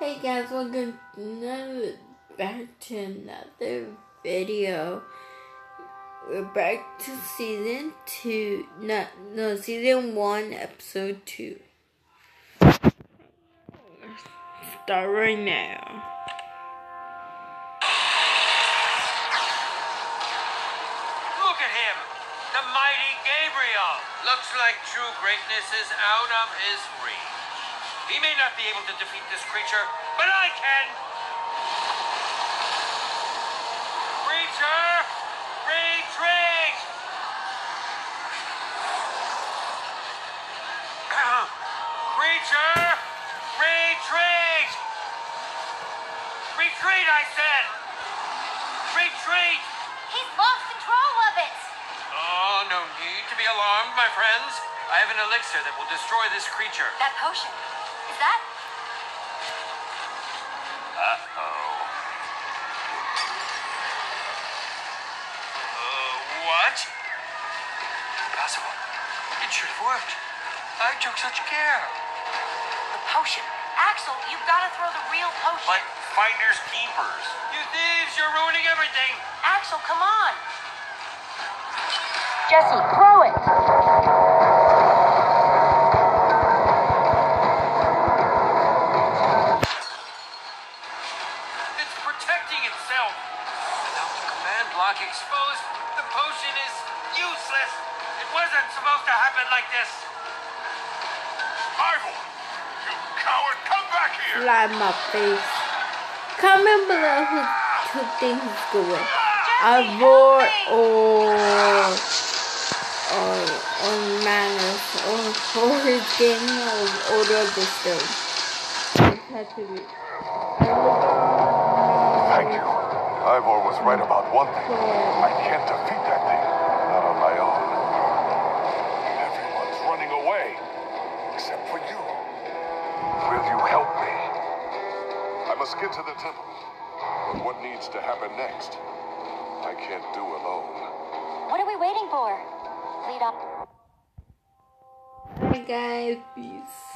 Hey guys, welcome to another, back to another video. We're back to season two, no, no, season one, episode two. Start right now. Look at him, the mighty Gabriel. Looks like true greatness is out of his reach. He may not be able to defeat this creature, but I can. Creature, retreat! creature, retreat! Retreat, I said! Retreat! He's lost control of it. Oh, no need to be alarmed, my friends. I have an elixir that will destroy this creature. That potion. Is that? Uh-oh. Uh, what? Impossible. It should have worked. I took such care. The potion. Axel, you've got to throw the real potion. But finders keepers. You thieves, you're ruining everything. Axel, come on. Jesse, throw it. The command block exposed, the potion is useless. It wasn't supposed to happen like this. Ivor! You coward! Come back here! Fly my face. Comment below who, who thinks it's good. Ivor or or or Magnus or or his game or or the other stuff. It had to be. Thank you. Ivor was right about one thing. I can't defeat that thing. Not on my own. Everyone's running away. Except for you. Will you help me? I must get to the temple. But what needs to happen next? I can't do alone. What are we waiting for? Lead up. Bye guys, peace.